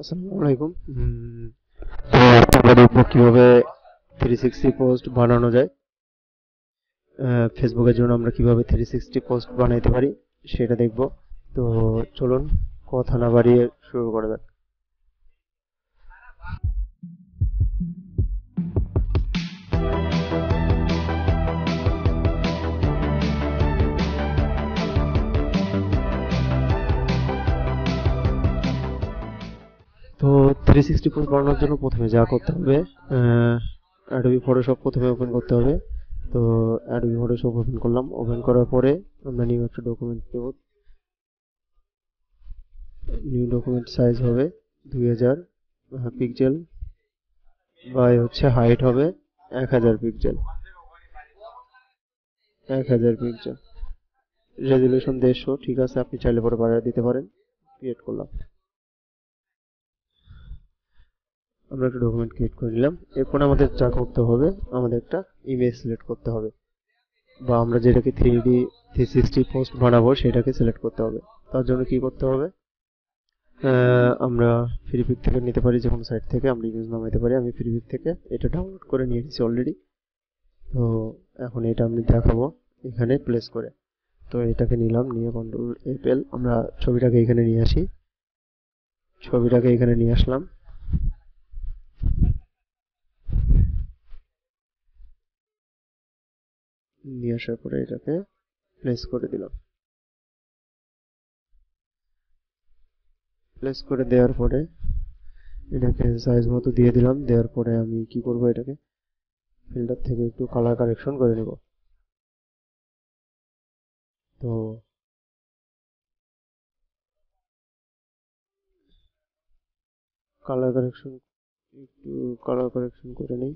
আসসালামু আলাইকুম। তো দেখব কীভাবে থ্রি সিক্সটি পোস্ট বানানো যায়? ফেসবুকের জন্য আমরা কীভাবে থ্রি সিক্সটি পোস্ট বানাইতে পারি সেটা দেখব। তো চলুন, কথা না বাড়িয়ে শুরু করা যাক। তো থ্রি সিক্সটি পোস্ট বানানোর জন্য প্রথমে যা করতে হবে অ্যাডোবি ফটোশপ প্রথমে ওপেন করতে হবে। তো অ্যাডোবি ফটোশপ ওপেন করলাম। ওপেন করার পরে আমরা নিউ একটা ডকুমেন্ট দেব। নিউ ডকুমেন্ট সাইজ হবে দুই হাজার পিক্সেল বা হচ্ছে হাইট হবে এক হাজার পিক্সেল এক হাজার পিক্সেল রেজুলেশন দেড়শো, ঠিক আছে? আপনি চাইলে পরে বাড়িয়ে দিতে পারেন। ক্রিয়েট করলাম। আমরা একটা ডকুমেন্ট ক্রিয়েট করে নিলাম। এরপর আমাদের যা করতে হবে, আমাদের একটা ইমেজ সিলেক্ট করতে হবে। বা আমরা যেটাকে three D three sixty post বানাবো, সেটাকে সিলেক্ট করতে হবে। তার জন্য কি করতে হবে? আমরা ফ্রিপিক থেকে নিতে পারি যে কোনো সাইট থেকে আমরা ইমেজ নামাইতে পারি। আমি ফ্রিপিক থেকে এটা ডাউনলোড করে নিয়ে নিয়েছি অলরেডি তো এখন এটা আমি দেখাবো এখানে প্লেস করে। তো এটাকে নিলাম, নিয়ে কন্ট্রোল এপেল আমরা ছবিটাকে এখানে নিয়ে আসি। ছবিটাকে এখানে নিয়ে আসলাম। নিয়ে আসার পরে এটাকে প্লেস করে দিলাম। প্লেস করে দেওয়ার পরে এটাকে সাইজ মতো দিয়ে দিলাম। দেওয়ার পরে আমি কি করব এটাকে? ফিল্টার থেকে একটু কালার কারেকশন করে নেব। তো কালার কারেকশন একটু কালার কারেকশন করে নেই।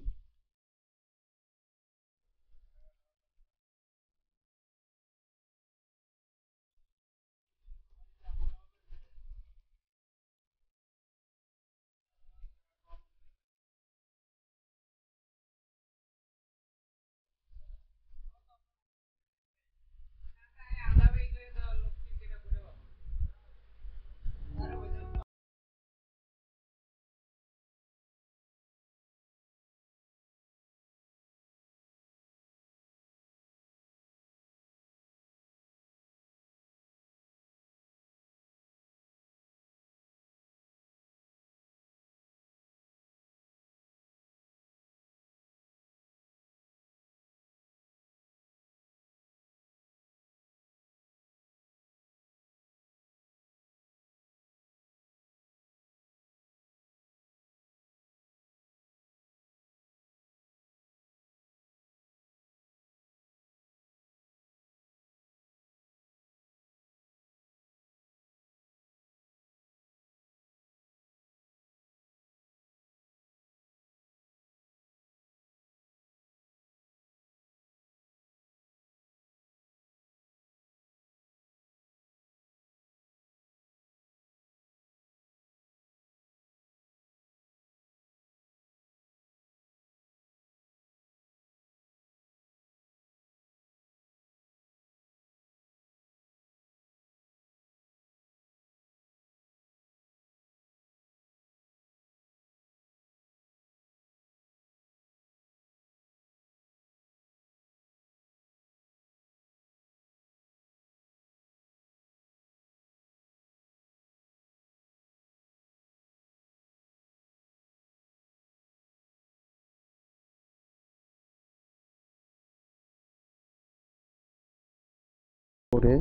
করে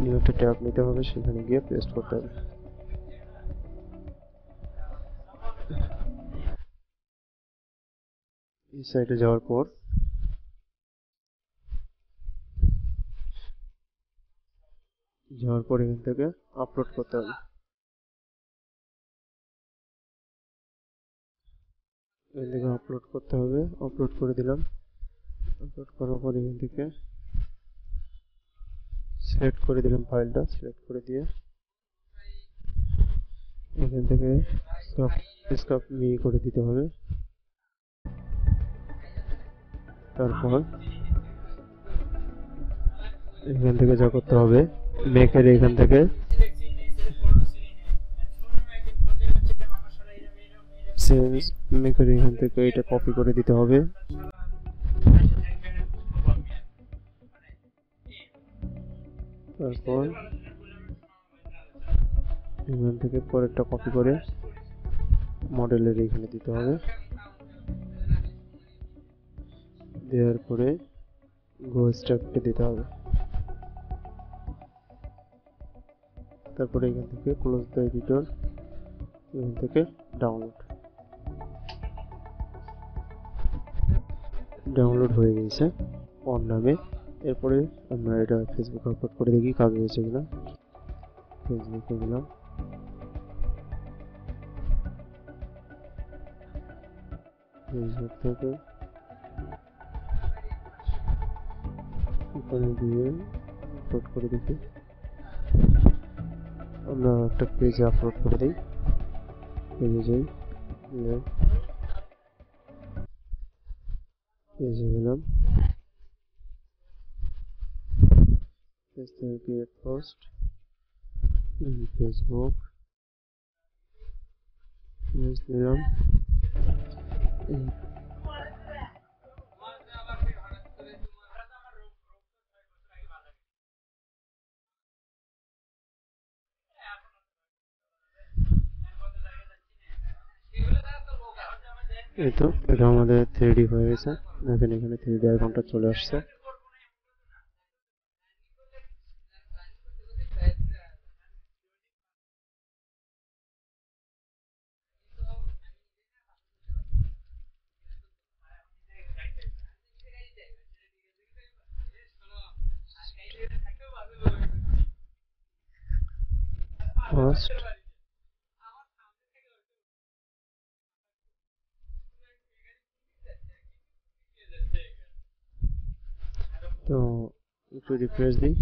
নিউ একটা ট্যাব নিতে হবে, সেখানে গিয়ে পেস্ট করতে হবে। এই সাইডে যাওয়ার পর যাওয়ার পর এখান থেকে আপলোড করতে হবে। এখান থেকে আপলোড করতে হবে আপলোড করে দিলাম। আপলোড করার পর এখান থেকে সিলেক্ট করে দিলাম ফাইলটা সিলেক্ট করে দিয়ে এখান থেকে স্কাপ মি করে দিতে হবে। তারপর এখান থেকে যা করতে হবে মেকের এখান থেকে মেকার এখান থেকে এটা কপি করে দিতে হবে। তারপর এখান থেকে পরেরটা কপি করে মডেলের এখানে দিতে হবে। দেওয়ার পরে গো স্ট্যাকটা দিতে হবে। তারপরে এখান থেকে ক্লোজ দ্য এডিটর এখান থেকে ডাউনলোড ডাউনলোড হয়ে গেছে। ওর নামে এরপরে আমরা এটা ফেসবুক আপলোড করে দেখি কাজ হয়েছে কিনা। ফেসবুকে গেলাম। ফেসবুক থেকে ওখানে গিয়ে আপলোড করে দেখি। আমরা একটা পেজে আপলোড করে দিই। পেজে যাই। পেজে গেলাম। পেজ থেকে ক্রিয়েট পোস্ট ফেসবুক পেজ দিলাম এই তো, এটা আমাদের থ্রি ডি হয়ে গেছে। এখানে থ্রি ডি আইকনটা চলে আসছে। ফার্স্ট তো একটু রিফ্রেশ দিই